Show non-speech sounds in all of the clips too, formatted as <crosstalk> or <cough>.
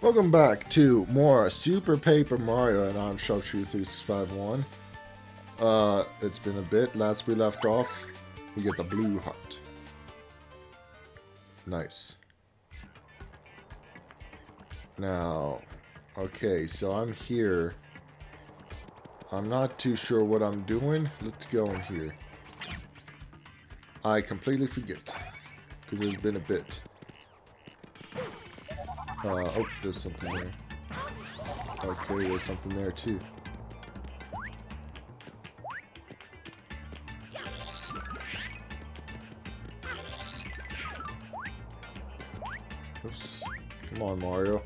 Welcome back to more Super Paper Mario, and I'm Sharpshooter3651. Uh, it's been a bit. Last we left off, we get the blue heart. Nice. Now, okay, so I'm here. I'm not too sure what I'm doing. Let's go in here. I completely forget, because there's been a bit. Uh, oh, there's something there. Okay, there's something there too. Oops. Come on, Mario.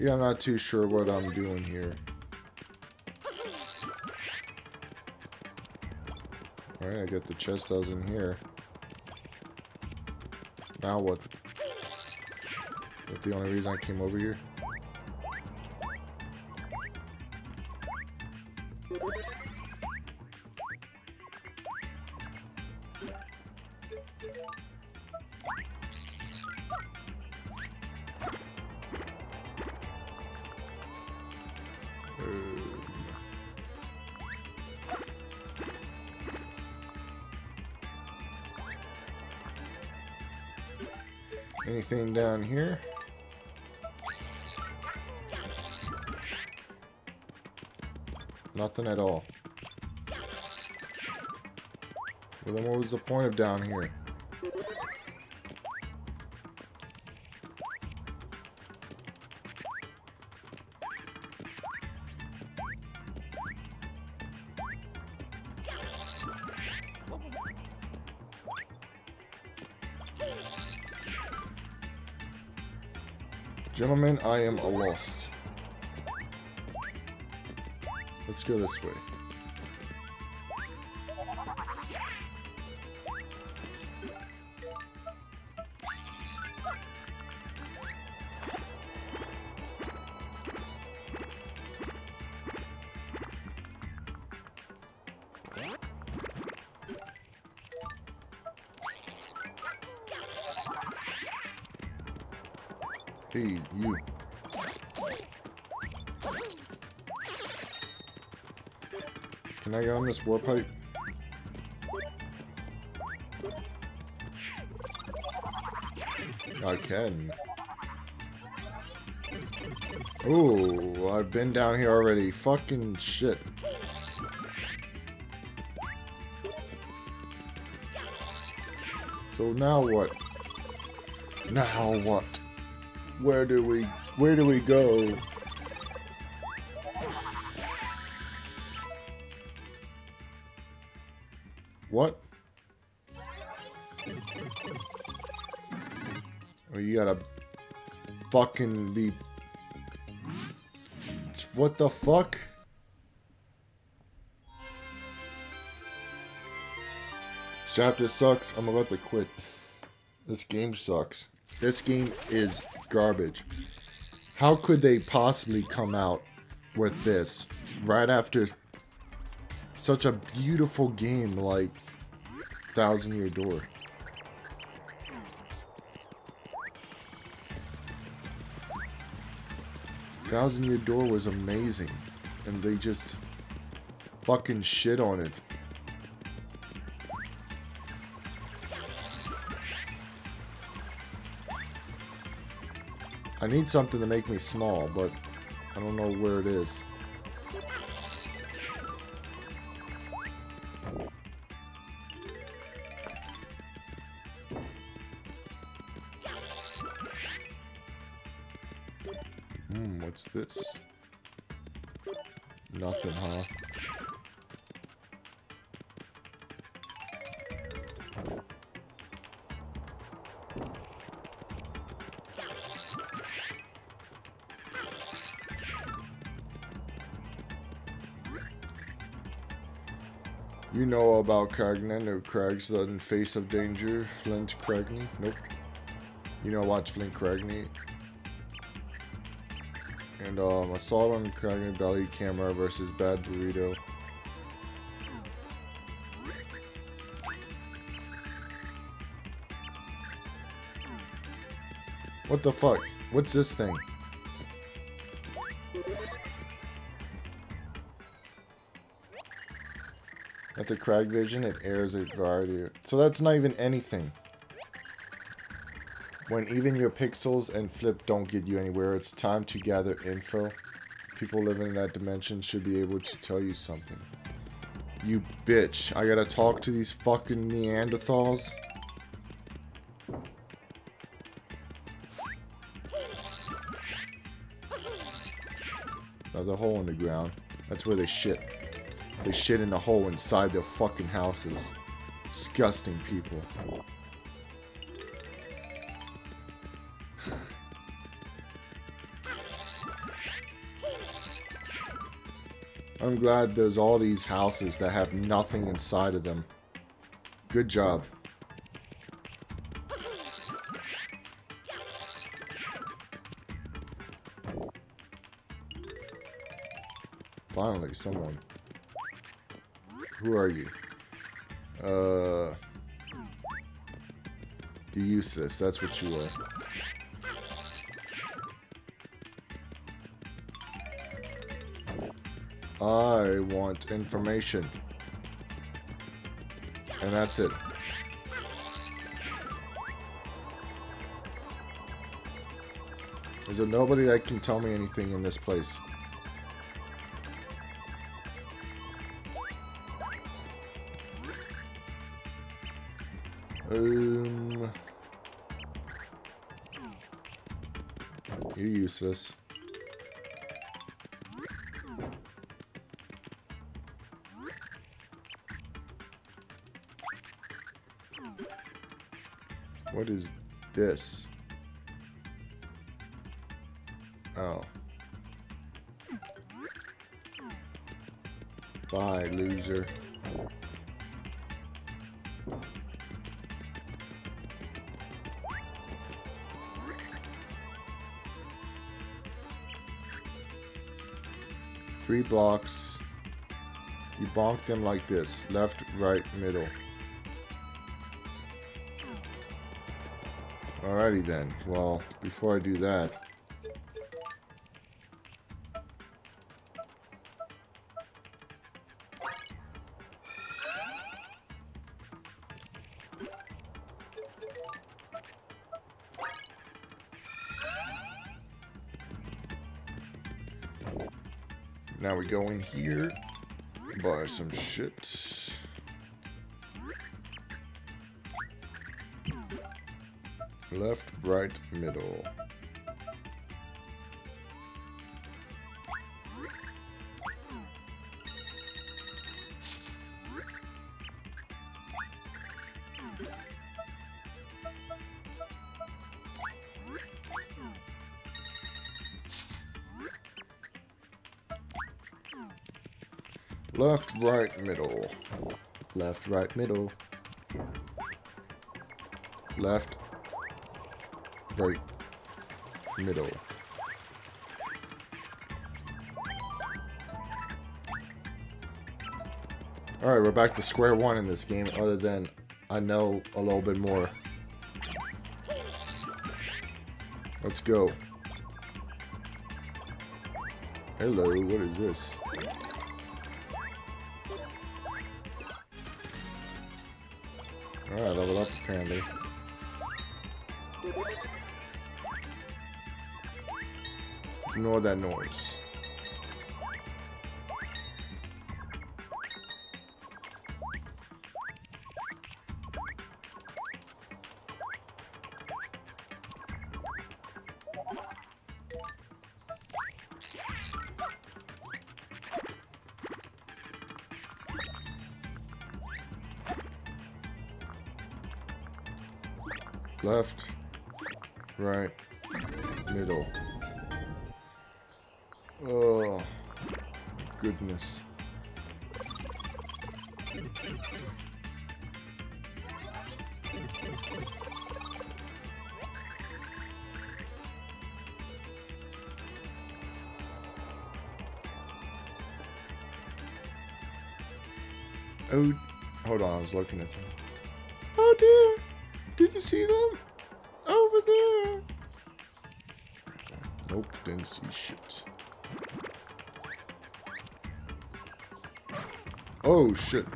Yeah, I'm not too sure what I'm doing here. Alright, I got the chest that was in here. Now what? That's the only reason I came over here? Anything down here? Nothing at all. Well, then what was the point of down here? Gentlemen, I am a lost. Let's go this way. Hey, you. Can I get on this warp pipe? I can. Ooh, I've been down here already. Fucking shit. So now what? Now what? Where do we where do we go? What? Oh, you gotta fucking be... What the fuck? This chapter sucks. I'm about to quit. This game sucks. This game is garbage. How could they possibly come out with this right after such a beautiful game like Thousand Year Door? Thousand Year Door was amazing, and they just fucking shit on it. I need something to make me small, but I don't know where it is. Hmm, what's this? Nothing, huh? You know about Cragnon or the face of danger, Flint Cragley? Nope. You know, watch Flint Cragley. And um, Assault on Cragley Belly Camera versus Bad Burrito. What the fuck? What's this thing? That's a Crag Vision. It airs a variety. So that's not even anything. When even your pixels and flip don't get you anywhere, it's time to gather info. People living in that dimension should be able to tell you something. You bitch. I gotta talk to these fucking Neanderthals? There's a hole in the ground. That's where they shit. They shit in a hole inside their fucking houses. Disgusting people. I'm glad there's all these houses that have nothing inside of them. Good job. Finally, someone. Who are you? Uh... You useless, that's what you are. I want information. And that's it. Is there nobody that can tell me anything in this place? You're. What is this? Oh. Bye, loser. Three blocks. You bonk them like this. Left, right, middle. Alrighty then. Well, before I do that... Now we go in here, buy some shit. Left, right, middle. Middle. Left, right, middle. Left, right, middle. Alright, we're back to square one in this game, other than I know a little bit more. Let's go. Hello, what is this? Apparently. Ignore that noise. Left, right, middle. Oh, goodness. Oh, hold on, I was looking at something. Oh dear. Did you see them? Over there! Nope, didn't see shit. Oh shit.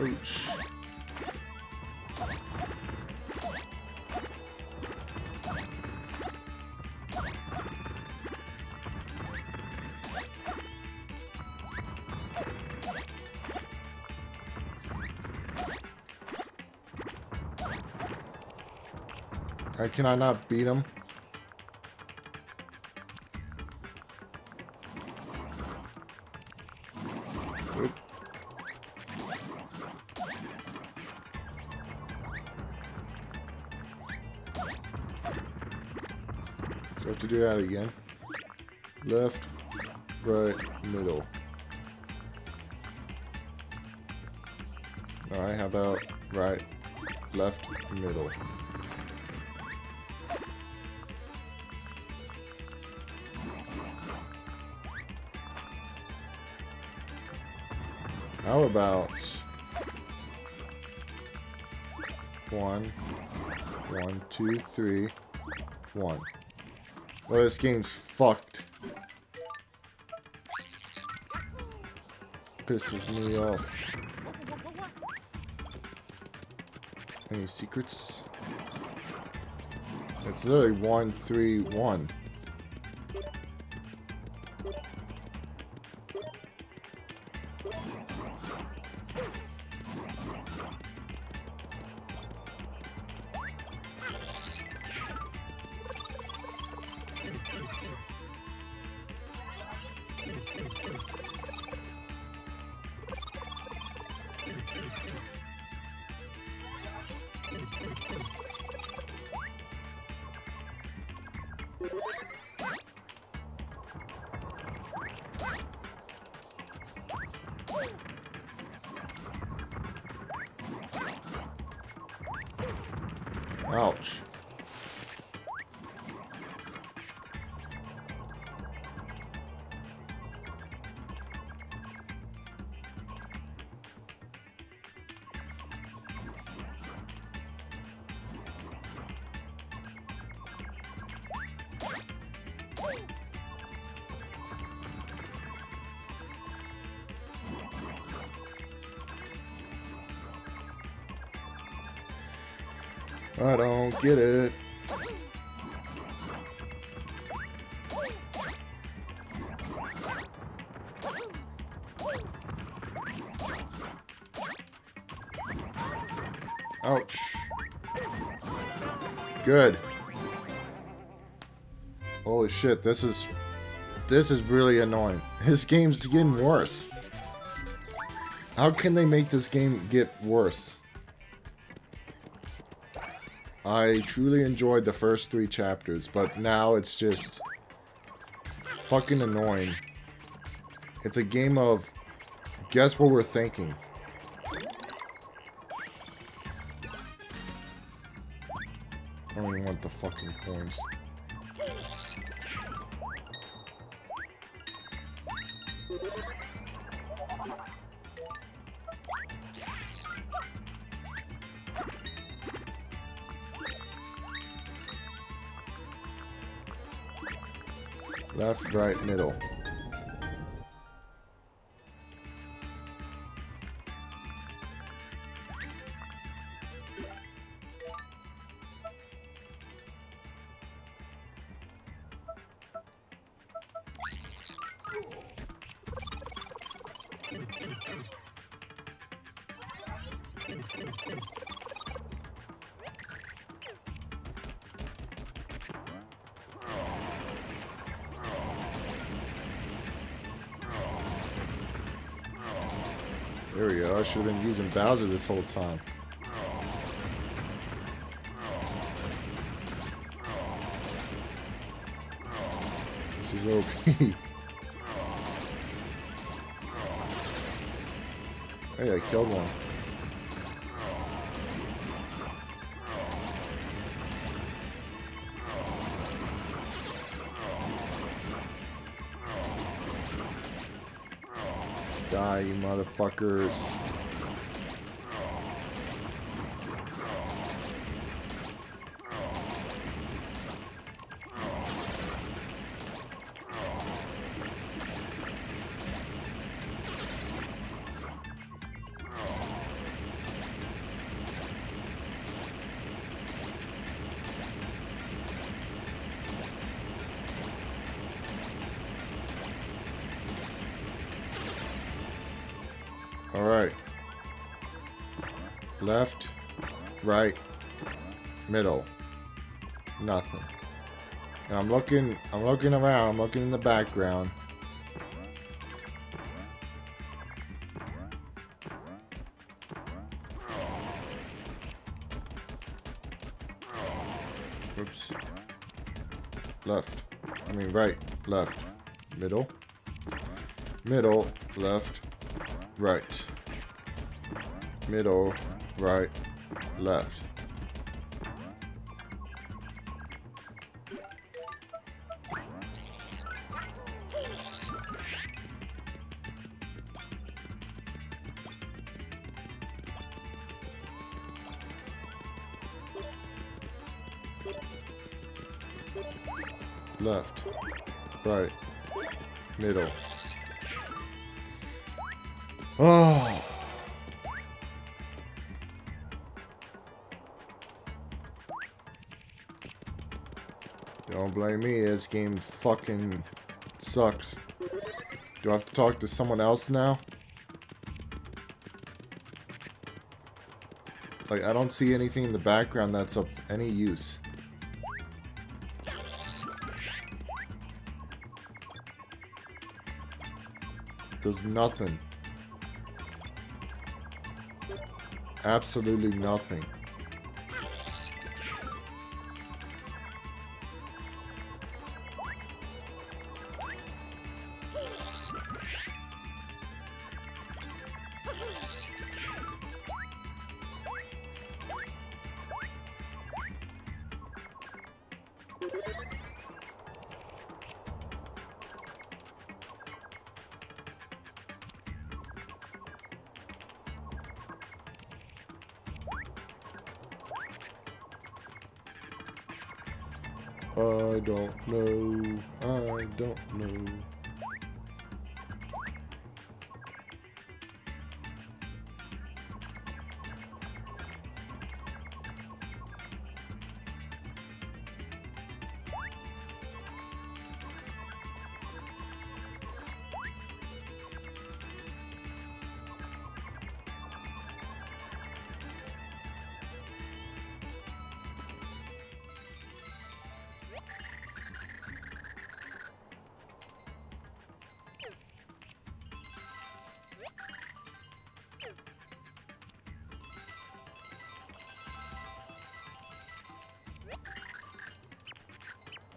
Ouch. Uh, can I not beat him? Do that again. Left, right, middle. Alright, how about right, left, middle? How about one, one, two, three, one. Well, this game's fucked. Pisses me off. Any secrets? It's literally one, three, one. Ouch. Get it. Ouch. Good. Holy shit, this is... This is really annoying. <laughs> This game's getting worse. How can they make this game get worse? I truly enjoyed the first three chapters, but now it's just fucking annoying. It's a game of guess what we're thinking. I don't even want the fucking coins. Left, right, middle. There we go. I should have been using Bowser this whole time. This is OP. <laughs> hey, I killed one. Die, you motherfuckers. And I'm looking I'm looking around, I'm looking in the background. Oops. Left. I mean right, left, middle. Middle, left, right, middle, right, left. Left, right, middle. Oh. Don't blame me, this game fucking sucks. Do I have to talk to someone else now? Like, I don't see anything in the background that's of any use. Does nothing. Absolutely nothing. I don't know.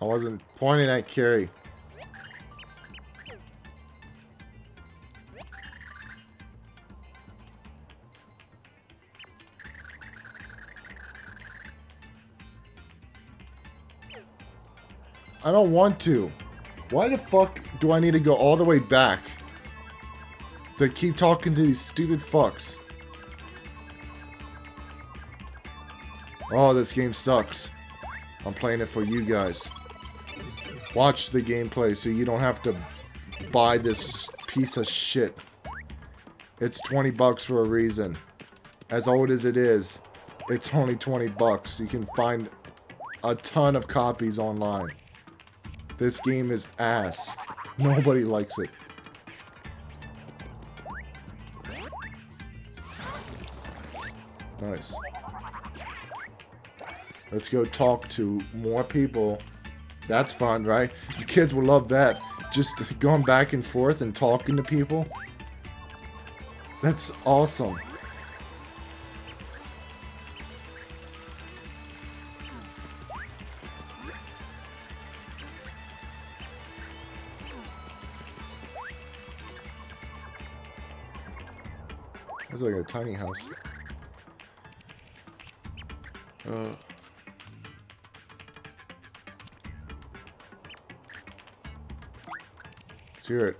I wasn't pointing at Carrie. I don't want to. Why the fuck do I need to go all the way back to keep talking to these stupid fucks? Oh, this game sucks. I'm playing it for you guys. Watch the gameplay so you don't have to buy this piece of shit. It's 20 bucks for a reason. As old as it is, it's only 20 bucks. You can find a ton of copies online. This game is ass. Nobody likes it. Nice. Let's go talk to more people. That's fun, right? The kids will love that. Just going back and forth and talking to people. That's awesome. It's like a tiny house. Uh. Hear it.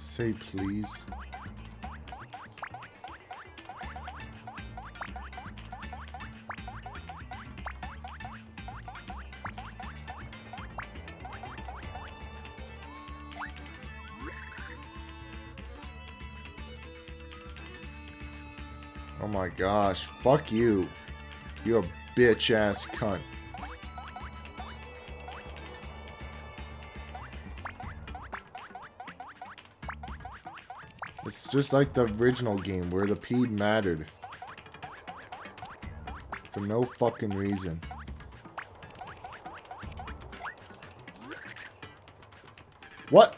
Say please. Oh my gosh. Fuck you. You're a bitch ass cunt. It's just like the original game where the P mattered. For no fucking reason. What?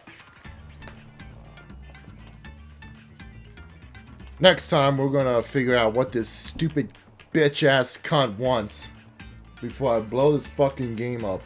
Next time, we're gonna figure out what this stupid bitch ass cunt once before I blow this fucking game up.